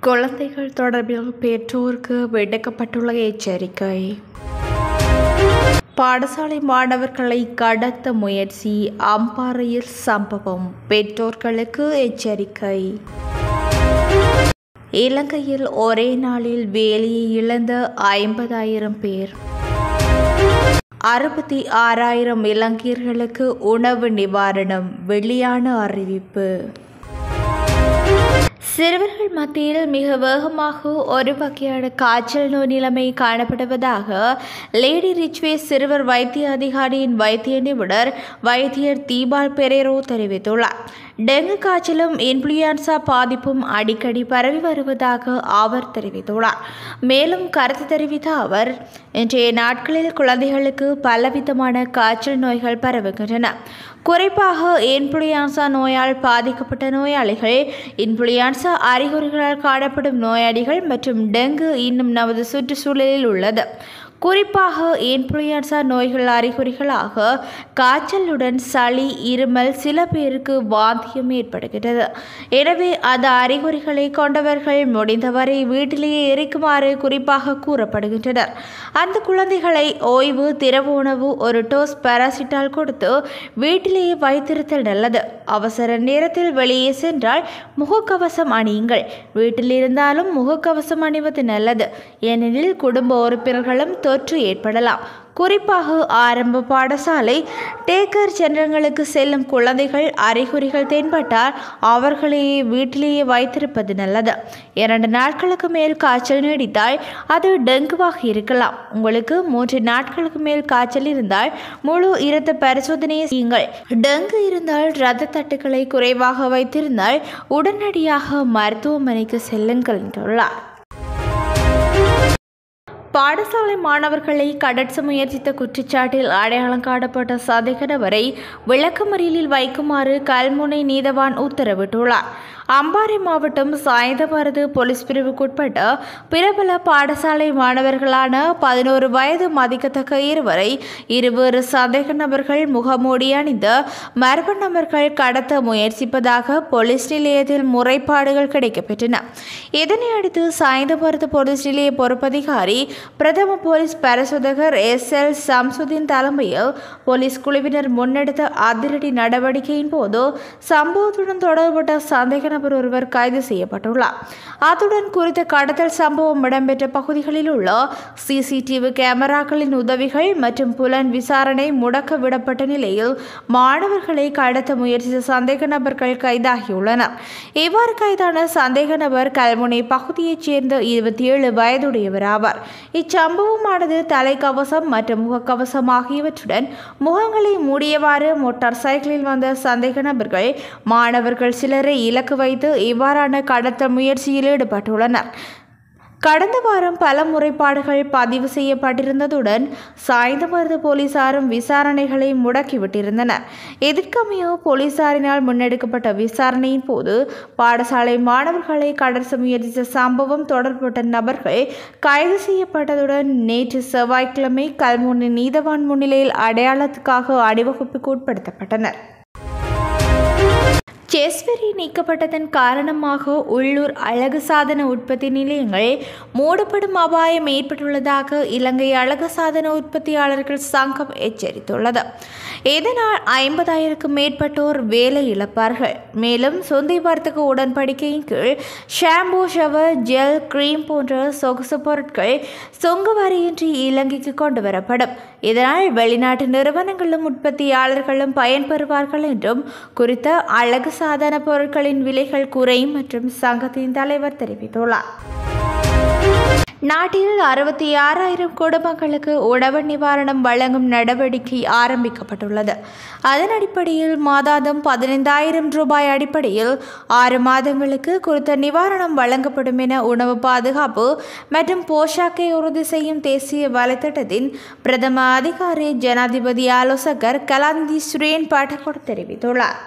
குழந்தைகள் தொடர்பில் பெற்றோருக்கு விடுக்கப்பட்டுள்ள எச்சரிக்கை. பாடசாலை மாணவர்களை கடத்த முயற்சி அம்பாறையில் சம்பவம். பெற்றோர்களுக்கு எச்சரிக்கை. இலங்கையில் ஒரே நாளில் வேலையை இழந்த ஐம்பதாயிரம் பேர். அறுபத்தி ஆறாயிரம் இலங்கையர்களுக்கு உணவு நிவாரணம் வெளியான அறிவிப்பு. சிறுவர்கள் மத்தியில் மிக வேகமாக ஒரு வகையான காய்ச்சல் நோய் நிலைமை காணப்படுவதாக லேடி ரிச்வே சிறுவர் வைத்திய அதிகாரியின் வைத்திய நிபுணர் வைத்தியர் தீபால் பெரேரோ தெரிவித்துள்ளார். டெங்கு காய்ச்சலும் இன்ஃப்ளூயன்சா பாதிப்பும் அடிக்கடி பரவி வருவதாக அவர் தெரிவித்துள்ளார். மேலும் கருத்து தெரிவித்த அவர் இன்றைய நாட்களில் குழந்தைகளுக்கு பலவிதமான காய்ச்சல் நோய்கள் பரவுகின்றன. குறிப்பாக இன்ஃப்ளூயன்சா நோயால் பாதிக்கப்பட்ட நோயாளிகள் இன்ஃப்ளூயன்சா அறிகுறிகளால் காணப்படும் நோயாளிகள் மற்றும் டெங்கு இன்னும் நமது சுற்றுச்சூழலில் உள்ளது. குறிப்பாக இன்ஃப்ளூயன்சா நோய்கள் அறிகுறிகளாக காய்ச்சலுடன் சளி இருமல் சில பேருக்கு வாந்தியம் ஏற்படுகிறது எனவே அந்த அறிகுறிகளை கொண்டவர்கள் முடிந்தவரை வீட்டிலேயே இருக்குமாறு குறிப்பாக கூறப்படுகின்றனர். அந்த குழந்தைகளை ஓய்வு திரவ உணவு ஒரு டோஸ் பாராசிட்டால் கொடுத்து வீட்டிலேயே வைத்திருத்தல் நல்லது. அவசர நேரத்தில் வெளியே சென்றால் முகக்கவசம் அணியுங்கள். வீட்டில் இருந்தாலும் முகக்கவசம் அணிவது நல்லது. ஏனெனில் குடும்ப உறுப்பினர்களும் தொற்று ஏற்படலாம். குறிப்பாக ஆரம்ப பாடசாலை டேக்கர் சென்றங்களுக்கு செல்லும் குழந்தைகள் அறிகுறிகள் தென்பட்டால் அவர்களையே வீட்டிலேயே வைத்திருப்பது நல்லது. இரண்டு நாட்களுக்கு மேல் காய்ச்சல் நீடித்தால் அது டெங்குவாக இருக்கலாம். உங்களுக்கு மூன்று நாட்களுக்கு மேல் காய்ச்சல் இருந்தால் முழு இரத்த பரிசோதனையை செய்யுங்கள். டெங்கு இருந்தால் இரத்த தட்டுக்களை குறைவாக வைத்திருந்தால் உடனடியாக மருத்துவமனைக்கு செல்லுங்கள் என்றுள்ளார். பாடசாலை மாணவர்களை கடற்ச முயற்சித்த குற்றச்சாட்டில் அடையாளம் காணப்பட்ட சந்தேக நபரை விளக்கமறியலில் வைக்குமாறு கல்முனை நீதவான் உத்தரவிட்டுள்ளார். அம்பாறை மாவட்டம் சாய்ந்தமருது போலீஸ் பிரிவுக்குட்பட்ட பிரபல பாடசாலை மாணவர்களான பதினோரு வயது மதிக்கத்தக்க இருவரை இருவேறு சந்தேக நபர்கள் முகமூடி அணிந்த மர்ம நபர்கள் கடத்த முயற்சிப்பதாக போலீஸ் நிலையத்தில் முறைப்பாடுகள் கிடைக்கப்பெற்றன. இதனையடுத்து சாய்ந்தமருது போலீஸ் நிலைய பொறுப்பதிகாரி பிரதம போலீஸ் பரிசோதகர் எஸ். எல். சம்சுதீன் தலைமையில் போலீஸ் குழுவினர் முன்னெடுத்த அதிரடி நடவடிக்கையின் போது சம்பவத்துடன் தொடர்பட்ட சந்தேக நபர் ஒருவர் கைது செய்யப்பட்டுள்ளார். அத்துடன் குறித்த கடத்தல் சம்பவம் இடம்பெற்ற பகுதிகளில் உள்ள சிசிடிவி கேமராக்களின் உதவிகள் மற்றும் புலன் விசாரணை முடக்க விடப்பட்ட நிலையில் மாணவர்களை கடத்த முயற்சித்த சந்தேக நபர்கள் கைதாகியுள்ளனர். இவ்வாறு கைதான சந்தேக நபர் கல்முனை பகுதியைச் சேர்ந்த இருபத்தி ஏழு வயதுடையவர் ஆவார். இச்சம்பவமானது தலைக்கவசம் மற்றும் முகக்கவசம் ஆகியவற்றுடன் முகங்களை மூடியவாறு மோட்டார் சைக்கிளில் வந்த சந்தேக நபர்கள் மாணவர்கள் சிலரை இலக்கு வைத்து இவ்வாறான கடத்தல் முயற்சியில் ஈடுபட்டுள்ளனர். கடந்த வாரம் பல முறைப்பாடுகள் பதிவு செய்யப்பட்டிருந்ததுடன் சாய்ந்தமருது போலீசாரும் விசாரணைகளை முடக்கிவிட்டிருந்தனர். எதிர்க்கமைய போலீசாரினால் முன்னெடுக்கப்பட்ட விசாரணையின் போது பாடசாலை மாணவர்களை கடற்ச முயற்சித்த சம்பவம் தொடர்பட்ட நபர்கள் கைது செய்யப்பட்டதுடன் நேற்று செவ்வாய்க்கிழமை கல்முனை நீதவான் முன்னிலையில் அடையாளத்துக்காக அணிவகுப்புக்கு உட்படுத்தப்பட்டனர். செஸ்வரி நீக்கப்பட்டதன் காரணமாக உள்ளூர் அழகு சாதன உற்பத்தி நிலையங்கள் மூடப்படும் அபாயம் ஏற்பட்டுள்ளதாக இலங்கை அழகு சாதன உற்பத்தியாளர்கள் சங்கம் எச்சரித்துள்ளது. இதனால் ஐம்பதாயிரக்கும் மேற்பட்டோர் வேலை இழப்பார்கள். மேலும் சொந்தை வர்த்தக உடன்படிக்கையின் கீழ் ஷாம்பூ ஷவர் ஜெல் கிரீம் போன்ற சொகுசு பொருட்கள் சொங்க வரியின்றி இலங்கைக்கு கொண்டு வரப்படும். இதனால் வெளிநாட்டு நிறுவனங்களும் உற்பத்தியாளர்களும் பயன்பெறுவார்கள் என்றும் குறித்த அழகு சாதன பொருட்களின் விலைகள் குறையும் மற்றும் சங்கத்தின் தலைவர் தெரிவித்துள்ளார். நாட்டில் அறுபத்தி ஆறாயிரம் குடும்பங்களுக்கு உணவு நிவாரணம் வழங்கும் நடவடிக்கை ஆரம்பிக்கப்பட்டுள்ளது. அதன் அடிப்படையில் மாதாந்தம் பதினைந்தாயிரம் ரூபாய் அடிப்படையில் ஆறு மாதங்களுக்கு குறித்த நிவாரணம் வழங்கப்படும் என உணவு பாதுகாப்பு மற்றும் போஷாக்கை உறுதி செய்யும் தேசிய வலைத்திட்டத்தின் பிரதம அதிகாரி ஜனாதிபதி ஆலோசகர் கலாந்தி சுரேன் பாட்டகோட் தெரிவித்துள்ளார்.